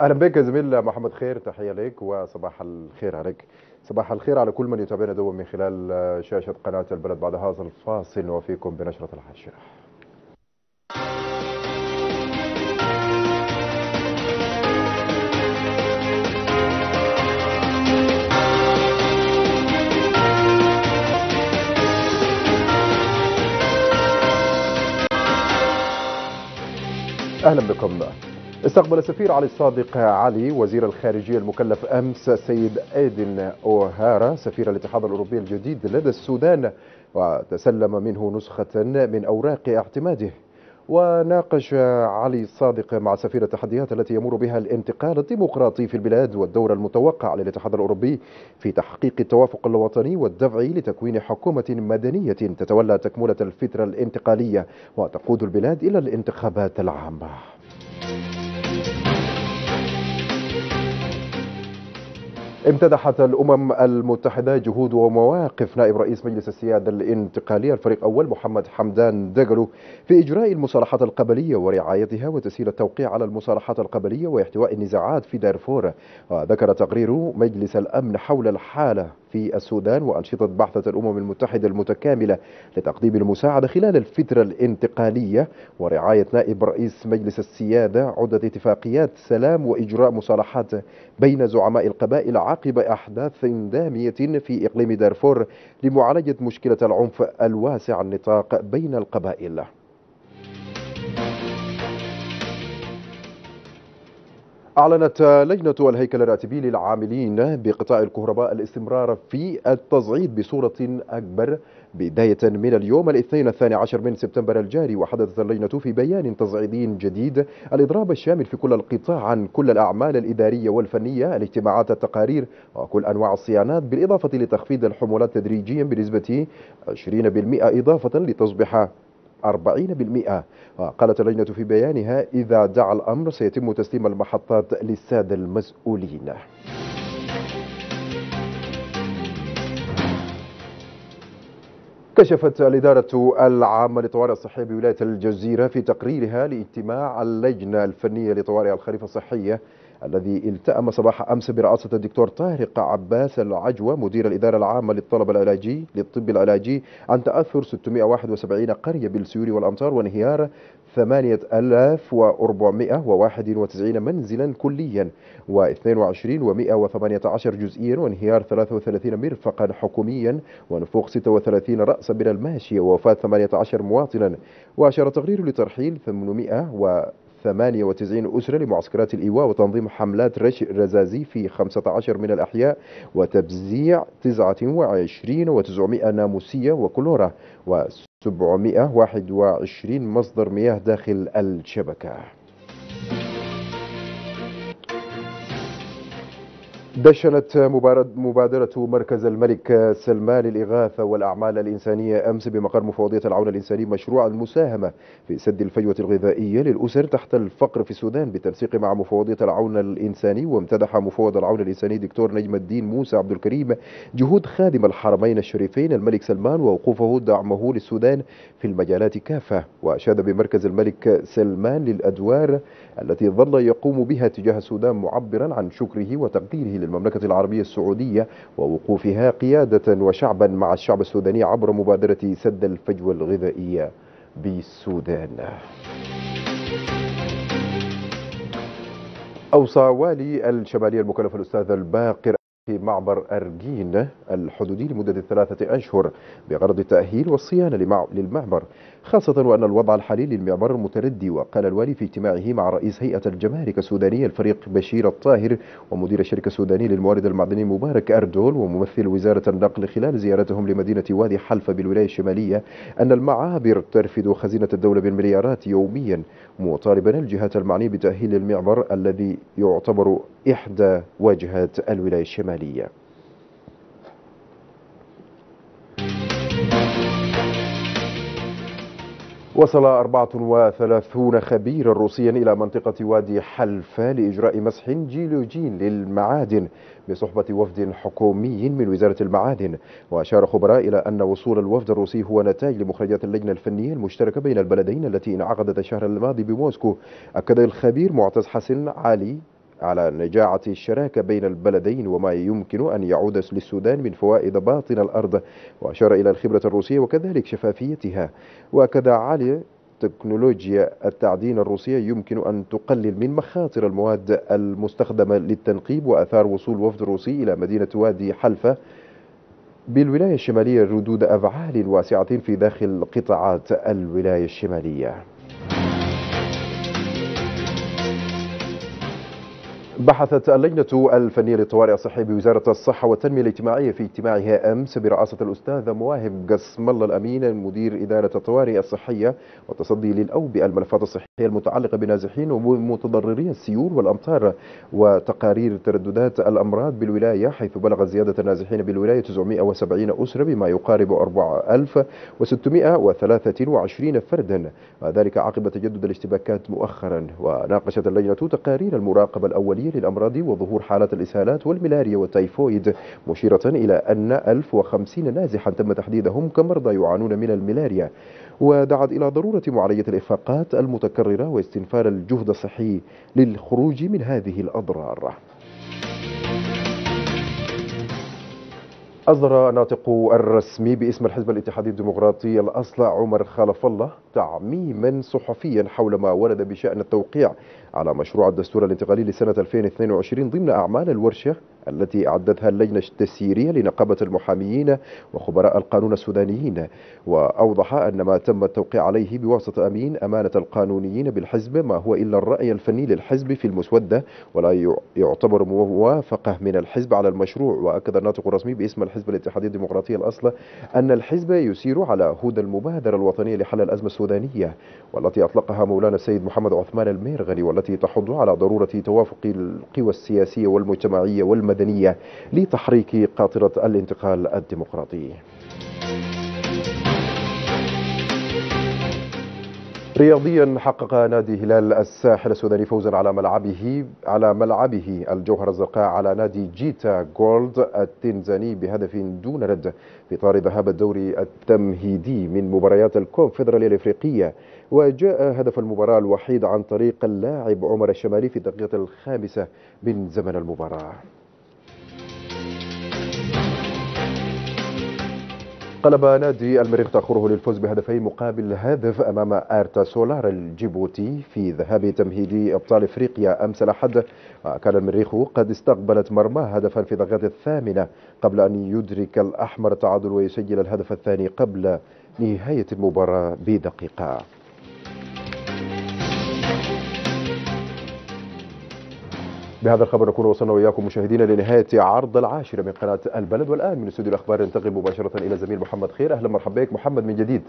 أهلا بك يا زميل محمد خير تحية لك وصباح الخير عليك. صباح الخير على كل من يتابعنا دوما من خلال شاشة قناة البلد بعد هذا الفاصل نوفيكم بنشرة العاشره أهلا بكم. استقبل السفير علي الصادق علي وزير الخارجية المكلف أمس السيد أيدن أوهارا سفير الاتحاد الأوروبي الجديد لدى السودان وتسلم منه نسخة من أوراق اعتماده. وناقش علي الصادق مع سفير التحديات التي يمر بها الانتقال الديمقراطي في البلاد والدور المتوقع للاتحاد الأوروبي في تحقيق التوافق الوطني والدفع لتكوين حكومة مدنية تتولى تكملة الفترة الانتقالية وتقود البلاد إلى الانتخابات العامة. امتدحت الأمم المتحدة جهود ومواقف نائب رئيس مجلس السيادة الانتقالي الفريق الأول محمد حمدان دقلو في إجراء المصالحات القبلية ورعايتها وتسهيل التوقيع على المصالحات القبلية واحتواء النزاعات في دارفور. وذكر تقرير مجلس الأمن حول الحالة. في السودان وأنشطة بعثة الأمم المتحدة المتكاملة لتقديم المساعدة خلال الفترة الانتقالية ورعاية نائب رئيس مجلس السيادة عدة اتفاقيات سلام وإجراء مصالحات بين زعماء القبائل عقب أحداث دامية في إقليم دارفور لمعالجة مشكلة العنف الواسع النطاق بين القبائل. أعلنت لجنة الهيكل الراتبي للعاملين بقطاع الكهرباء الاستمرار في التصعيد بصورة أكبر بداية من اليوم الاثنين الثاني عشر من سبتمبر الجاري. وحدثت اللجنة في بيان تصعيدي جديد الإضراب الشامل في كل القطاع عن كل الأعمال الإدارية والفنية الاجتماعات التقارير وكل أنواع الصيانات بالإضافة لتخفيض الحمولات تدريجيا بنسبة 20% إضافة لتصبح 40% وقالت اللجنة في بيانها إذا دعا الأمر سيتم تسليم المحطات للسادة المسؤولين. كشفت الإدارة العامة للطوارئ الصحية بولاية الجزيرة في تقريرها لإجتماع اللجنة الفنية لطوارئ الخريف الصحية الذي التأم صباح أمس برئاسة الدكتور طارق عباس العجوة مدير الإدارة العامة للطلب العلاجي للطب العلاجي عن تأثر 671 قرية بالسيول والأمطار وانهيار 8491 منزلا كليا و22 و118 جزئيا وانهيار 33 مرفقا حكوميا ونفوق 36 رأسا من الماشية ووفاة 18 مواطنا. وأشار التقرير لترحيل 800 و 98 أسرة لمعسكرات الإيواء وتنظيم حملات رش رزازي في 15 من الأحياء وتبزيع 29 و900 ناموسية وكلورة و721 مصدر مياه داخل الشبكة. دشنت مبادرة مركز الملك سلمان للإغاثة والأعمال الإنسانية أمس بمقر مفوضية العون الإنساني مشروع المساهمة في سد الفجوة الغذائية للأسر تحت الفقر في السودان بالتنسيق مع مفوضية العون الإنساني وامتدح مفوض العون الإنساني دكتور نجم الدين موسى عبد الكريم جهود خادم الحرمين الشريفين الملك سلمان ووقوفه دعمه للسودان في المجالات كافة. وأشاد بمركز الملك سلمان للأدوار التي ظل يقوم بها تجاه السودان معبرا عن شكره وتقديره للمملكة العربية السعودية ووقوفها قيادة وشعبا مع الشعب السوداني عبر مبادرة سد الفجوة الغذائية بالسودان أوصى والي الشمالية المكلف الأستاذ الباقر في معبر أرجين الحدودي لمدة ثلاثة أشهر بغرض التأهيل والصيانة للمعبر خاصة وأن الوضع الحالي للمعبر متردي. وقال الوالي في اجتماعه مع رئيس هيئة الجمارك السودانية الفريق بشير الطاهر ومدير الشركة السودانية للموارد المعدنية مبارك أردول وممثل وزارة النقل خلال زيارتهم لمدينة وادي حلفة بالولاية الشمالية أن المعابر ترفد خزينة الدولة بالمليارات يوميا مطالبا الجهات المعنية بتأهيل المعبر الذي يعتبر إحدى واجهات الولاية الشمالية. وصل 34 خبيرا روسيا إلى منطقة وادي حلفة لإجراء مسح جيولوجي للمعادن بصحبة وفد حكومي من وزارة المعادن. وأشار خبراء إلى أن وصول الوفد الروسي هو نتاج لمخرجات اللجنة الفنية المشتركة بين البلدين التي انعقدت الشهر الماضي بموسكو. أكد الخبير معتز حسن علي على نجاعة الشراكة بين البلدين وما يمكن أن يعود للسودان من فوائد باطن الأرض. وأشار إلى الخبرة الروسية وكذلك شفافيتها. وكذا عالي تكنولوجيا التعدين الروسية يمكن أن تقلل من مخاطر المواد المستخدمة للتنقيب وأثار وصول وفد روسي إلى مدينة وادي حلفة بالولاية الشمالية ردود أفعال واسعة في داخل قطاعات الولاية الشمالية. بحثت اللجنة الفنية للطوارئ الصحية بوزارة الصحة والتنمية الاجتماعية في اجتماعها أمس برئاسة الأستاذ مواهب قسم الله الأمين مدير إدارة الطوارئ الصحية والتصدي للأوبئة الملفات الصحية المتعلقة بنازحين ومتضرري السيول والأمطار وتقارير ترددات الأمراض بالولاية حيث بلغ زيادة النازحين بالولاية 970 أسرة بما يقارب 4623 فردا. وذلك عقب تجدد الاشتباكات مؤخرا. وناقشت اللجنة تقارير المراقبة الأولية للأمراض وظهور حالات الإسهالات والملاريا والتيفويد مشيرة إلى أن 1050 نازحا تم تحديدهم كمرضى يعانون من الملاريا. ودعت إلى ضرورة معالجة الإخفاقات المتكررة واستنفار الجهد الصحي للخروج من هذه الأضرار. أصدر الناطق الرسمي باسم الحزب الاتحادي الديمقراطي الأصلع عمر خلف الله تعميما صحفيا حول ما ورد بشأن التوقيع على مشروع الدستور الانتقالي لسنة 2022 ضمن أعمال الورشة التي أعدتها اللجنة التسييرية لنقابة المحاميين وخبراء القانون السودانيين وأوضح أن ما تم التوقيع عليه بواسطة أمين أمانة القانونيين بالحزب ما هو إلا الرأي الفني للحزب في المسودة ولا يعتبر موافقة من الحزب على المشروع. وأكد الناطق الرسمي باسم الحزب الاتحادي الديمقراطي الأصل أن الحزب يسير على هدى المبادرة الوطنية لحل الأزمة السودانية والتي أطلقها مولانا السيد محمد عثمان الميرغني والتي تحض على ضرورة توافق القوى السياسية والمجتمعية والمدنية لتحريك قاطرة الانتقال الديمقراطي. رياضيا حقق نادي هلال الساحل السوداني فوزا على ملعبه على ملعبه الجوهرة الزرقاء على نادي جيتا جولد التنزاني بهدف دون رد في إطار ذهاب الدوري التمهيدي من مباريات الكونفدرالية الإفريقية. وجاء هدف المباراة الوحيد عن طريق اللاعب عمر الشمالي في الدقيقة الخامسة من زمن المباراة. قلب نادي المريخ تأخره للفوز بهدفين مقابل هدف أمام آرتا سولار الجيبوتي في ذهاب تمهيدي أبطال إفريقيا أمس الأحد. كان المريخ قد استقبلت مرماه هدفا في الدقيقة الثامنة قبل أن يدرك الأحمر التعادل ويسجل الهدف الثاني قبل نهاية المباراة بدقيقة. بهذا الخبر نكون وصلنا وإياكم مشاهدينا لنهاية عرض العاشرة من قناة البلد. والآن من استوديو الأخبار ننتقل مباشرة إلى زميل محمد خير. أهلا مرحبا بك. محمد من جديد.